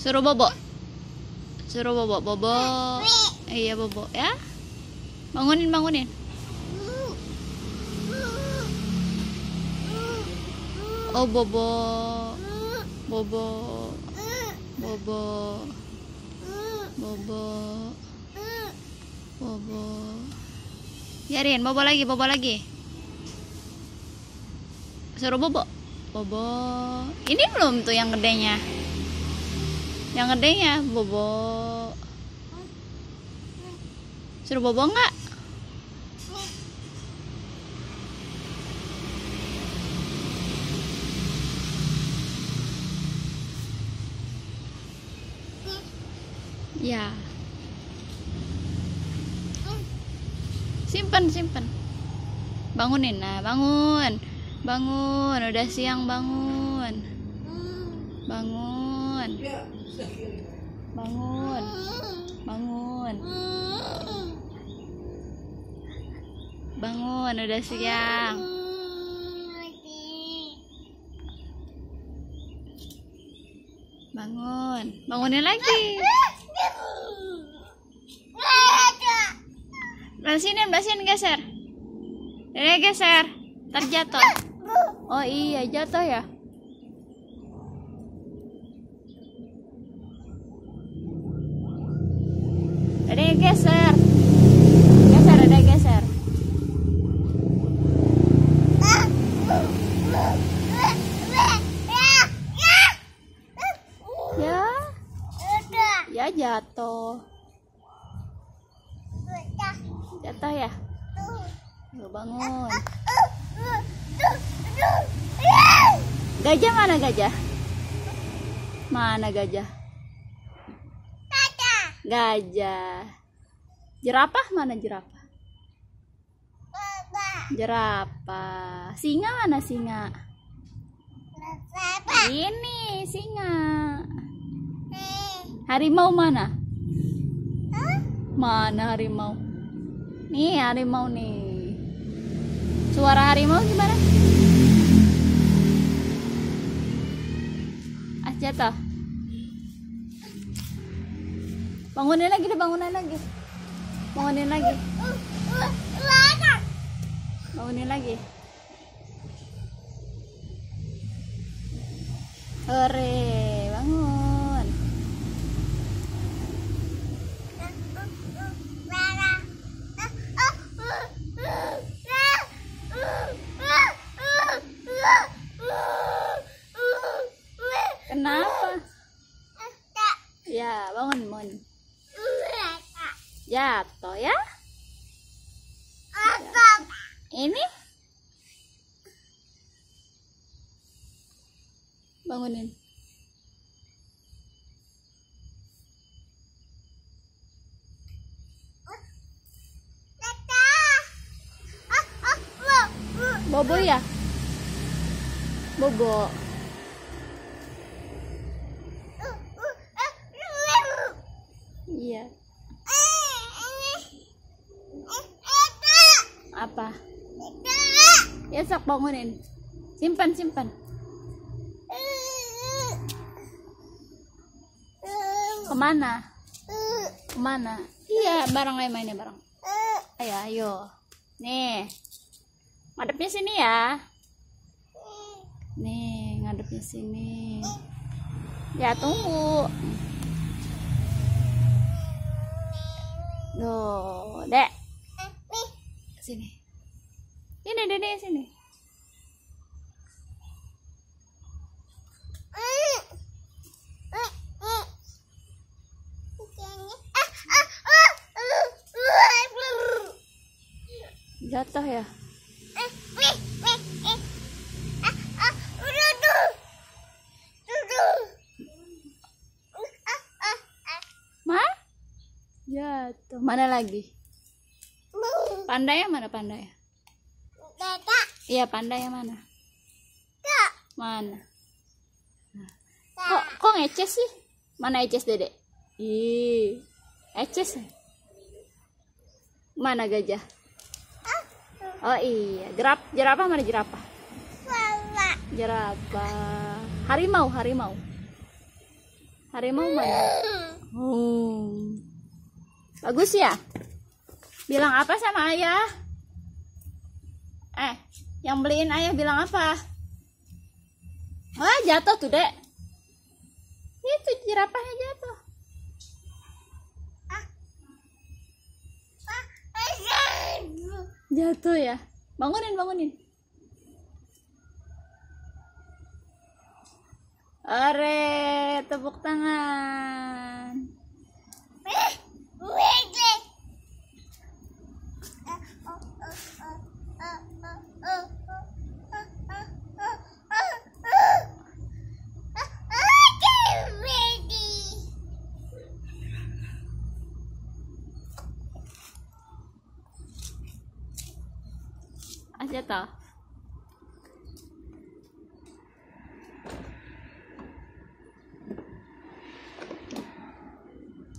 Suruh bobo. Suruh bobo, bobo. Iya bobo ya. Bangunin, bangunin. Oh bobo, bobo, bobo, bobo, bobo. Biarin, bobo lagi, bobo lagi. Suruh bobo, bobo. Ini belum tuh yang gedenya. Yang gedenya, bobo. Suruh bobo nggak? Ya. Simpen, simpen. Bangunin, nah bangun. Bangun, udah siang bangun. Bangun. Bangun. Bangun. Udah siang. Bangun. Bangunin lagi. Belah sini, belah sini geser. Dede geser. Terjatuh. Oh iya, jatuh ya. Dede geser. Geser, Dede geser. Ya, ya jatuh. Jatuh ya? Lu bangun. Gajah mana gajah? Mana gajah? Gajah. Jerapah mana jerapah? Jerapah. Singa mana singa? Ini singa. Harimau mana? Mana harimau? Nih harimau nih. Suara harimau gimana? Ah jatuh. Bangunin lagi deh, bangunin lagi. Bangunin lagi. Bangunin lagi. Hore, bangun. Kenapa? Ya, bangun, Mun. Jatuh ya? Ini? Bangunin. Bobo ya? Bobo. Ya sok bangunin. Simpan, simpan. Ke mana? Ke mana? Iya, barang ayo mainnya barang. Ayo, ayo. Nih. Ngadepnya sini ya. Nih, ngadepnya sini. Ya, tunggu. Loh, Dek. Sini. Ini, Dede, sini. Jatuh ya? Ma? Jatuh. Mana lagi? Pandanya mana pandanya? Iya, pandanya mana? Mana? Kok kok ngeces sih? Mana eces Dede? Ih, eces. Mana gajah? Oh iya, jerap jerapah mana jerapah? Jerapah. Harimau, harimau. Harimau mana? Oh. Bagus ya? Bilang apa sama ayah? Eh, yang beliin ayah bilang apa? Ah, jatuh tuh, Dek. Itu jerapahnya jatuh. Jatuh ya. Bangunin, bangunin. Are, tepuk tangan. Ah, jatuh.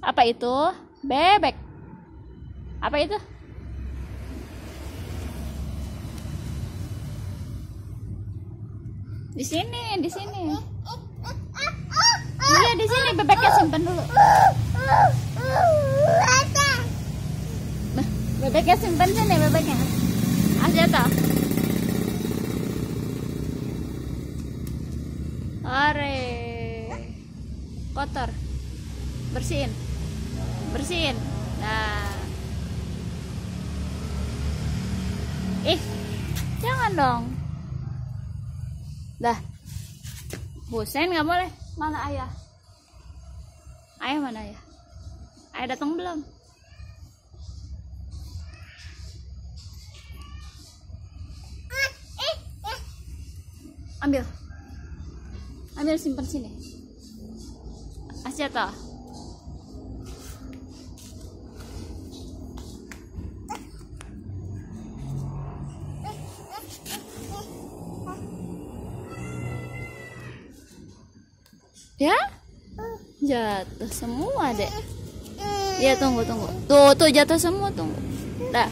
Apa itu? Bebek. Apa itu? Di sini, di sini. Iya, di sini bebeknya simpen dulu. Bebeknya simpen sini, bebeknya. Are. Kotor. Bersihin. Bersihin. Nah. Ih, jangan dong. Dah. Husein nggak boleh. Mana ayah? Ayah mana ayah? Ayah datang belum? Ambil. Ambil simpan sini. Asyata. Ya? Jatuh semua, Dek. Ya, tunggu, tunggu. Tuh, tuh jatuh semua, tunggu. Dah.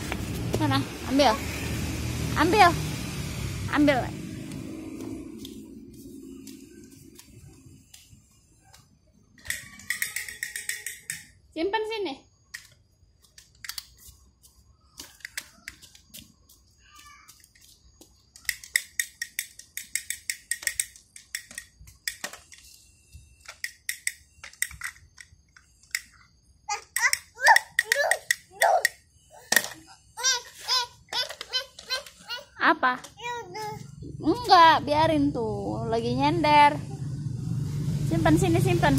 Mana? Ambil. Ambil. Ambil. Apa? Enggak, biarin tuh. Lagi nyender. Simpan sini, simpan.